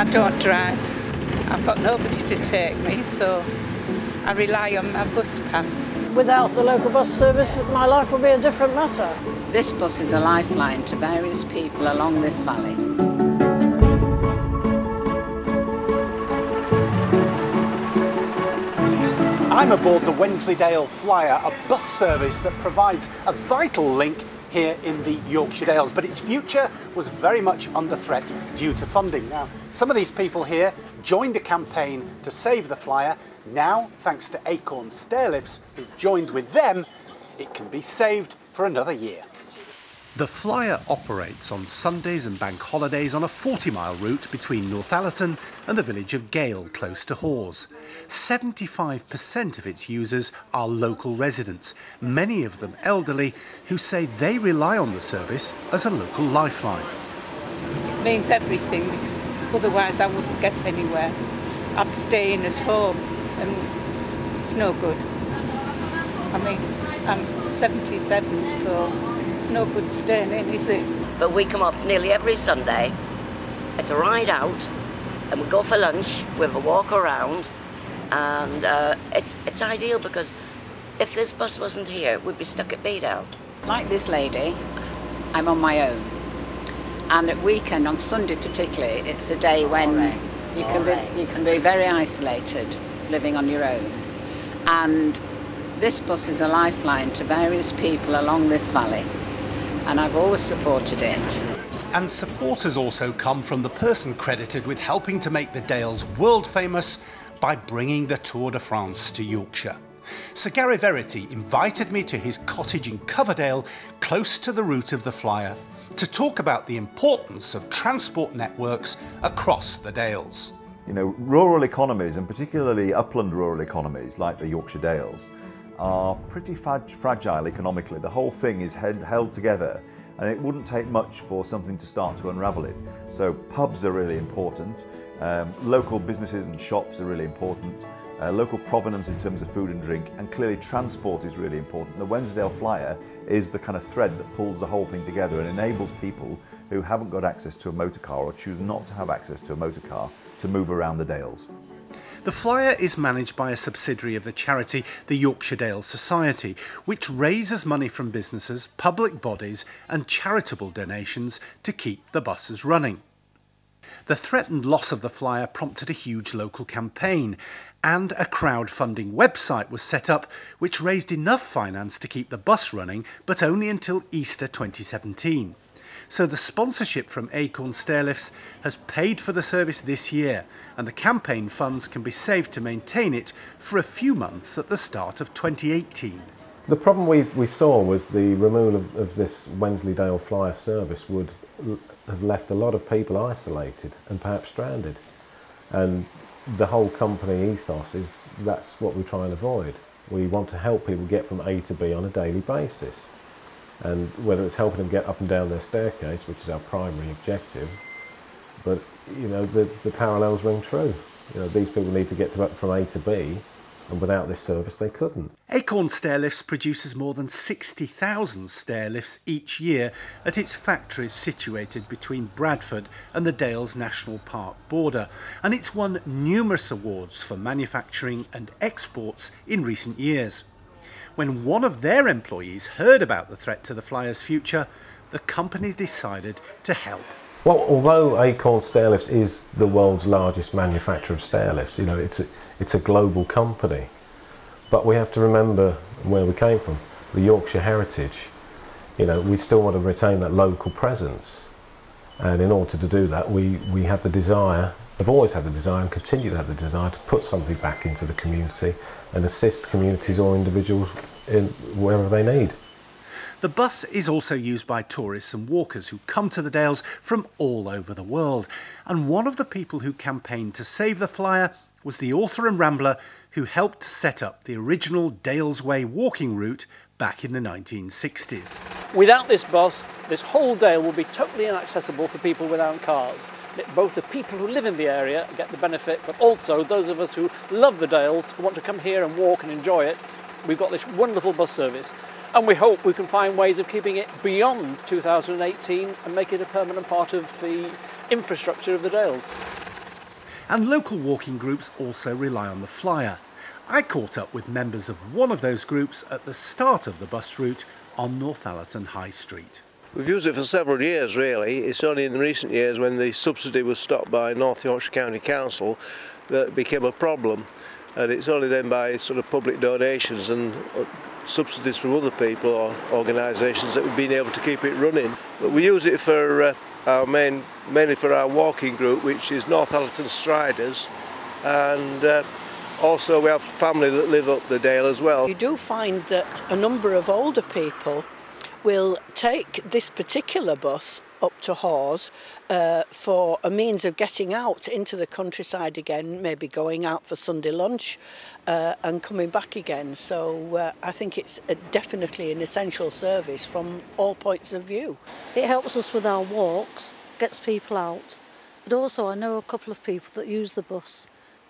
I don't drive. I've got nobody to take me, so I rely on my bus pass. Without the local bus service, my life would be a different matter. This bus is a lifeline to various people along this valley. I'm aboard the Wensleydale Flyer, a bus service that provides a vital link here in the Yorkshire Dales, but its future was very much under threat due to funding. Now, some of these people here joined a campaign to save the Flyer. Now, thanks to Acorn Stairlifts, who joined with them, it can be saved for another year. The Flyer operates on Sundays and bank holidays on a 40 mile route between Northallerton and the village of Gayle, close to Hawes. 75% of its users are local residents, many of them elderly, who say they rely on the service as a local lifeline. It means everything because otherwise I wouldn't get anywhere. I'm staying at home and it's no good. I mean, I'm 77, so it's no good staying in, is it? But we come up nearly every Sunday. It's a ride out, and we go for lunch. We have a walk around, and uh, it's it's ideal because if this bus wasn't here, we'd be stuck at Bedale. Like this lady, I'm on my own. And at weekend, on Sunday particularly, it's a day when you can be you can be very isolated, living on your own. And this bus is a lifeline to various people along this valley and I've always supported it. And supporters also come from the person credited with helping to make the Dales world famous by bringing the Tour de France to Yorkshire. Sir Gary Verity invited me to his cottage in Coverdale, close to the route of the flyer, to talk about the importance of transport networks across the Dales. You know, rural economies, and particularly upland rural economies like the Yorkshire Dales, are pretty fragile economically. The whole thing is held together and it wouldn't take much for something to start to unravel it. So pubs are really important, um, local businesses and shops are really important, uh, local provenance in terms of food and drink, and clearly transport is really important. The Wensleydale Flyer is the kind of thread that pulls the whole thing together and enables people who haven't got access to a motor car or choose not to have access to a motor car to move around the Dales. The flyer is managed by a subsidiary of the charity, the Yorkshire Dales Society, which raises money from businesses, public bodies, and charitable donations to keep the buses running. The threatened loss of the flyer prompted a huge local campaign, and a crowdfunding website was set up which raised enough finance to keep the bus running, but only until Easter 2017. So the sponsorship from Acorn Stairlifts has paid for the service this year, and the campaign funds can be saved to maintain it for a few months at the start of 2018. The problem we, we saw was the removal of, of this Wensleydale Flyer service would have left a lot of people isolated and perhaps stranded. And the whole company ethos is that's what we try and avoid. We want to help people get from A to B on a daily basis and whether it's helping them get up and down their staircase, which is our primary objective, but you know the, the parallels ring true. You know, these people need to get to, from A to B, and without this service they couldn't. Acorn Stairlifts produces more than 60,000 stairlifts each year at its factories situated between Bradford and the Dales National Park border, and it's won numerous awards for manufacturing and exports in recent years. When one of their employees heard about the threat to the Flyer's future, the company decided to help. Well, although Acorn Stairlifts is the world's largest manufacturer of stairlifts, you know, it's a, it's a global company. But we have to remember where we came from, the Yorkshire heritage. You know, we still want to retain that local presence. And in order to do that, we, we have the desire have always had the desire and continue to have the desire to put something back into the community and assist communities or individuals in wherever they need. The bus is also used by tourists and walkers who come to the Dales from all over the world. And one of the people who campaigned to save the flyer was the author and rambler who helped set up the original Dales Way walking route back in the 1960s. Without this bus, this whole dale will be totally inaccessible for people without cars. Both the people who live in the area get the benefit, but also those of us who love the Dales, who want to come here and walk and enjoy it, we've got this wonderful bus service. And we hope we can find ways of keeping it beyond 2018 and make it a permanent part of the infrastructure of the Dales. and local walking groups also rely on the flyer. I caught up with members of one of those groups at the start of the bus route on Northallerton High Street. We've used it for several years really. It's only in recent years when the subsidy was stopped by North Yorkshire County Council that it became a problem and it's only then by sort of public donations and uh, subsidies from other people or organisations that we've been able to keep it running. But we use it for uh, our main, mainly for our walking group which is Northallerton Striders and uh, also we have family that live up the dale as well. You do find that a number of older people will take this particular bus up to Hawes uh, for a means of getting out into the countryside again, maybe going out for Sunday lunch uh, and coming back again. So uh, I think it's a, definitely an essential service from all points of view. It helps us with our walks, gets people out, but also I know a couple of people that use the bus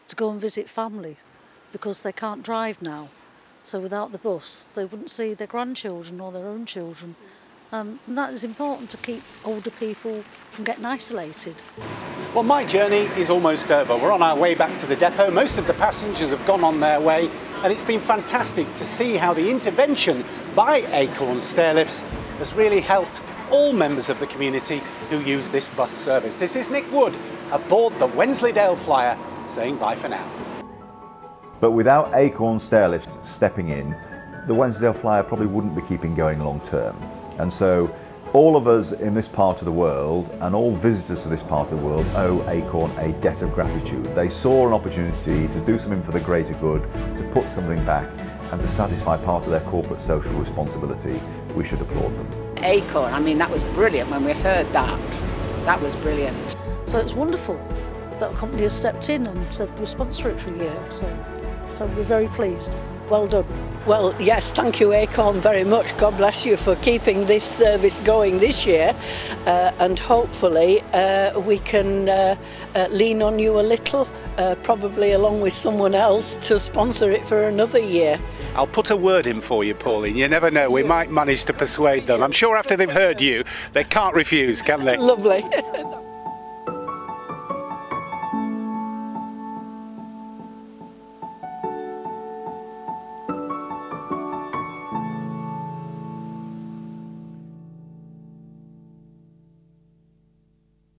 to go and visit family because they can't drive now. So without the bus, they wouldn't see their grandchildren or their own children. Um, and that is important to keep older people from getting isolated. Well, my journey is almost over. We're on our way back to the depot. Most of the passengers have gone on their way, and it's been fantastic to see how the intervention by Acorn Stairlifts has really helped all members of the community who use this bus service. This is Nik Wood aboard the Wensleydale Flyer saying bye for now. But without Acorn Stairlifts stepping in, the Wensleydale Flyer probably wouldn't be keeping going long term. And so all of us in this part of the world and all visitors to this part of the world owe Acorn a debt of gratitude. They saw an opportunity to do something for the greater good, to put something back and to satisfy part of their corporate social responsibility. We should applaud them. Acorn, I mean that was brilliant when we heard that. That was brilliant. So it's wonderful that a company has stepped in and said we'll sponsor it for a year. So, so we're very pleased. Well done. Well, yes, thank you, Acorn, very much. God bless you for keeping this service going this year. Uh, and hopefully uh, we can uh, uh lean on you a little, uh, probably along with someone else, to sponsor it for another year. I'll put a word in for you, Pauline. You never know, we might manage to persuade them. I'm sure after they've heard you, they can't refuse, can they? Lovely.